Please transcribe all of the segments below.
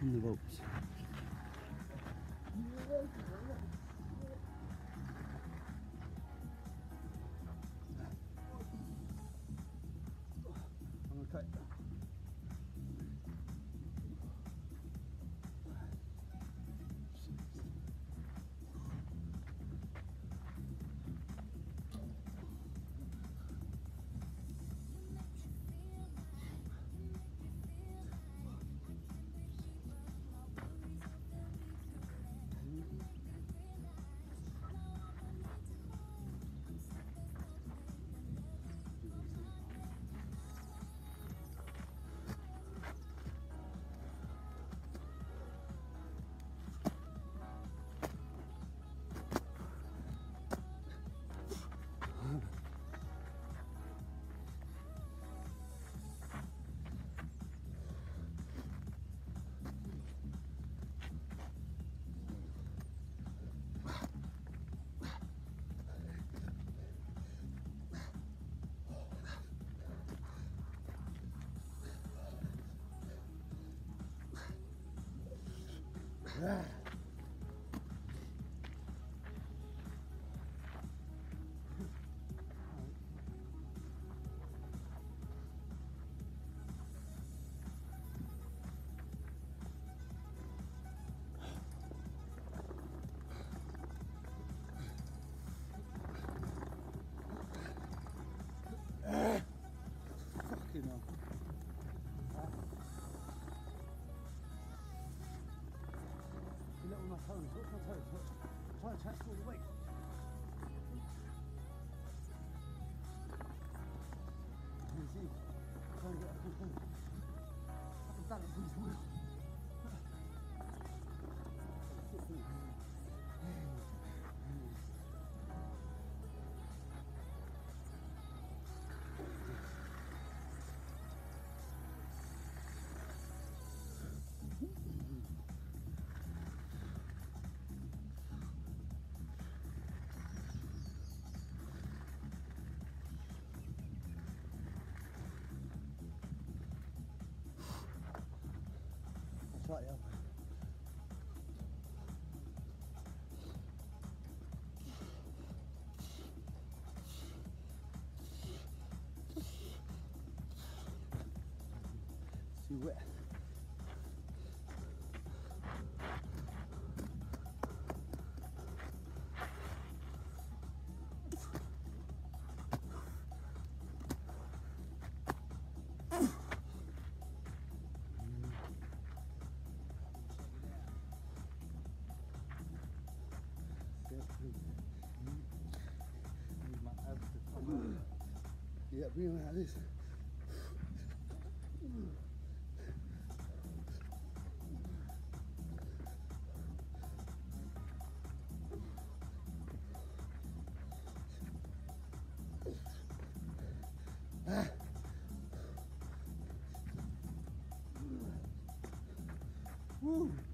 in the Fucking You look at my toes, look at my toes. Look. Try to attach all the weight. Can you see? Try Come. Yeah, bring them like this. Woo.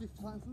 สิบสายสุ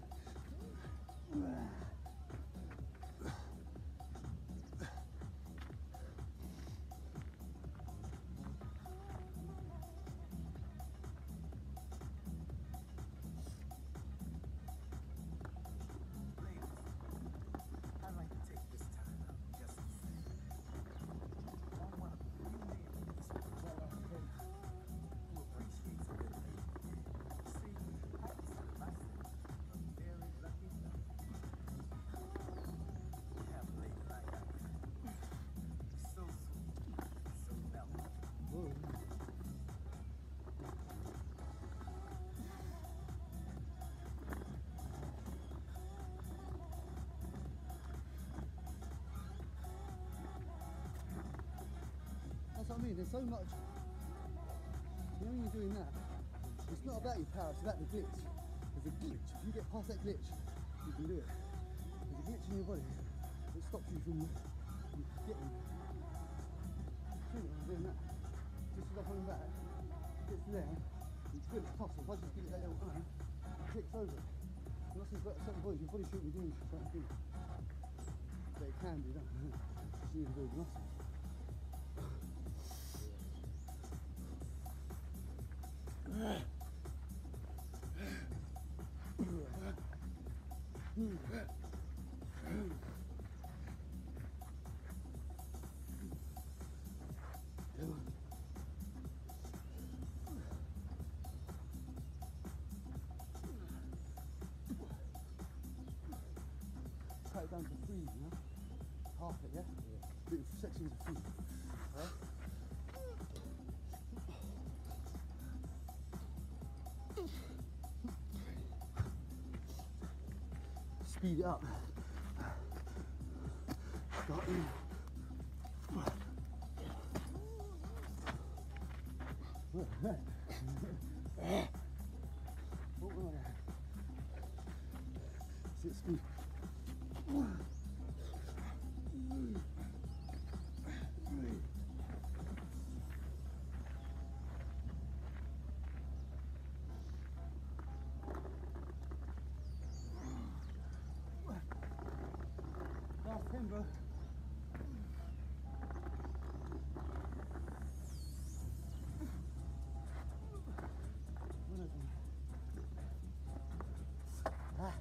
That's I mean, there's so much. You know when you're doing that, it's not about your power, it's about the glitch. There's a glitch. If you get past that glitch, you can do it. There's a glitch in your body that stops you from getting. I I'm doing that. Just as I'm coming back, gets there, you feel it's tough, if I just give it that little uh, it kicks over. And also, at a certain point, your body shouldn't be doing certain things. But it can be done. Just need to build muscle. Cut it down to three, you know? Half it, yeah? Little sections of three. Right? Speed up. Start in. Ten, bro. Ah.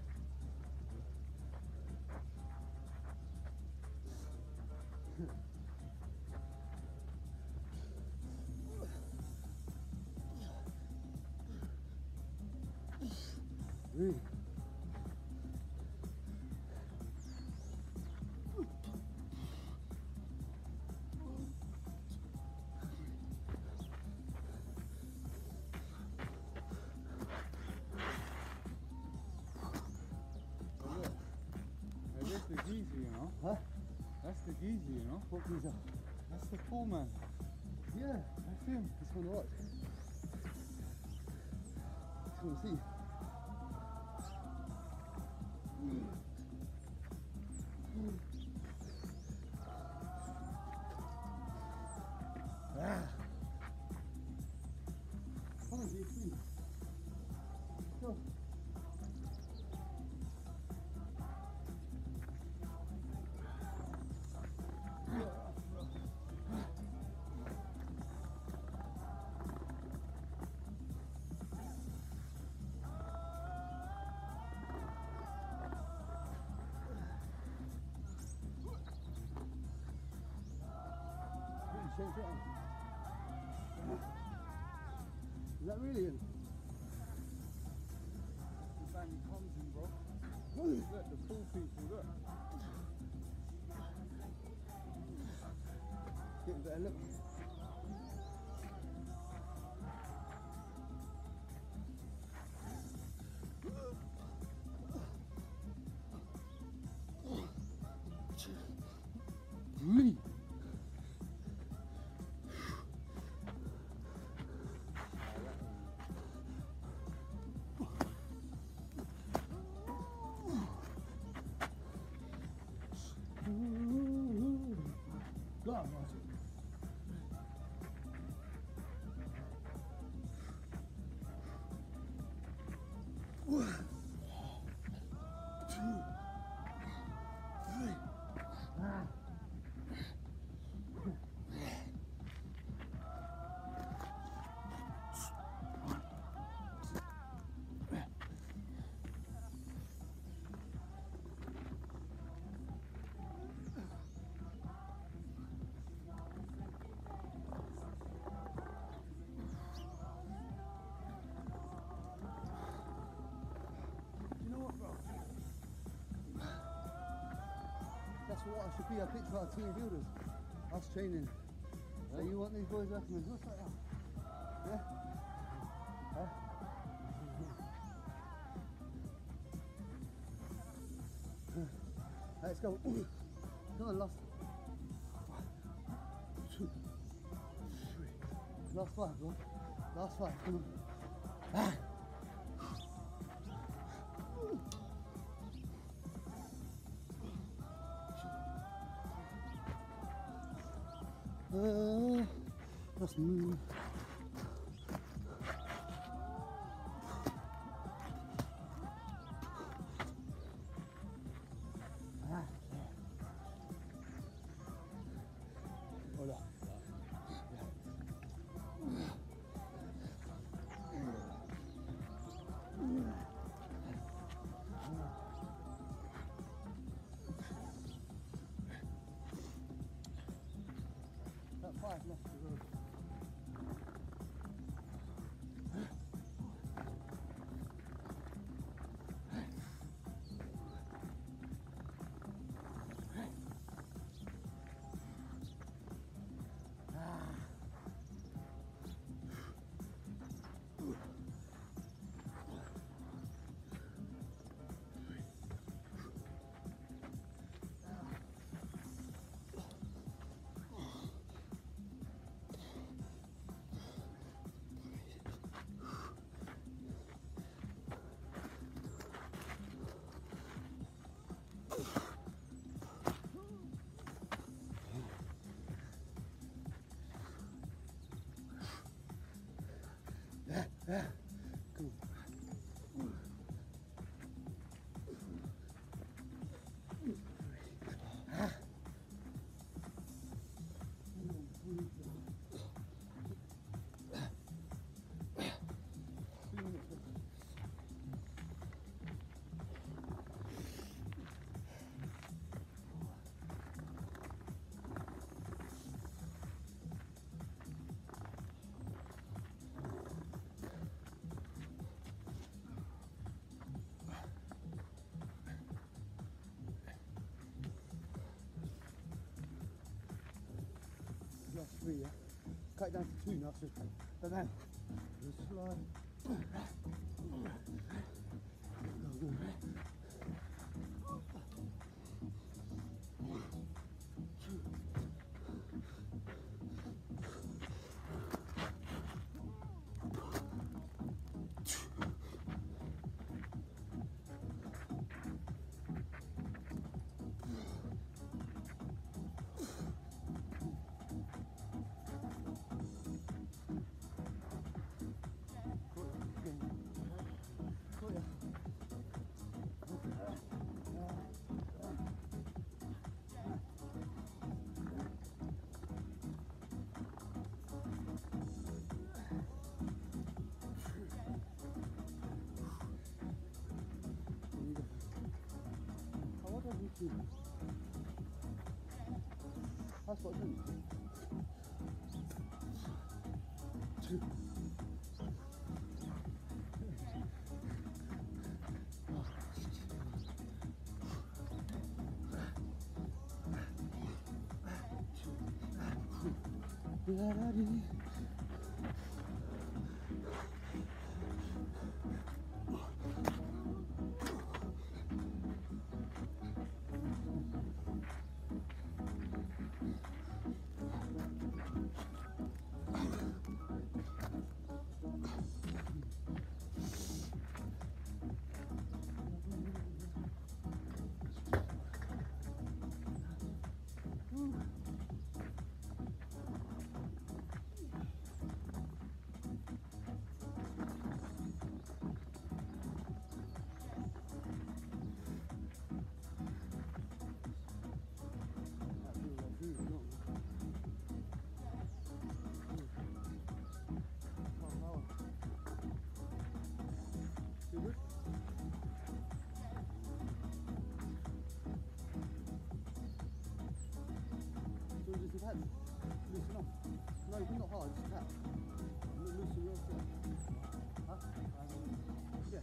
You know. Huh? That's the geezer, you know. What visa? That's the cool man. Yeah, That's him. just want to watch. Just want to see. Ah. Is that really? The band comes in, bro. Look, the pool people, look. Getting better look. Be. I picked our team builders. Us training. So you want these boys working with us like that? Yeah? Huh? Let's go. Come on, last. Two, three. Last five, bro. Last five. Come on. 嗯，那什么。Five left to Come Last three? Cut it down to two now, so but then just slide. 아, 써준. 라라리 No, but not hard, just tap. Lo- Loosen your foot. Huh? Um, yeah,